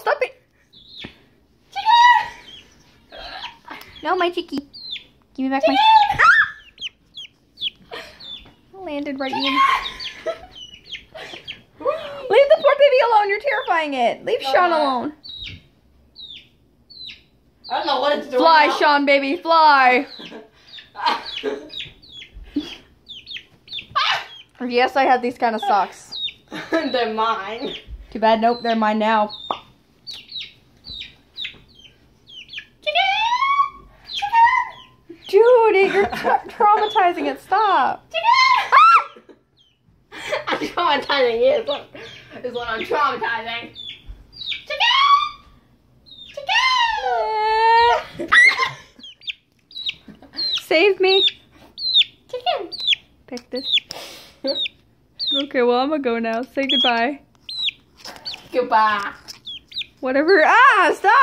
stop it. No, my chicky. Give me back my. Landed right in. Leave the poor baby alone. You're terrifying it. Leave No, Sean not. alone. I don't know what it's doing. Fly, now. Sean, baby, fly. Yes, I have these kind of socks. They're mine. Too bad. Nope, they're mine now. Dude, it- you're tra- traumatizing it. Stop. I'm traumatizing you. What, is what I'm traumatizing. Save me. Chicken. Pick this. Okay, well, I'm gonna go now. Say goodbye. Goodbye. Whatever. Ah, stop.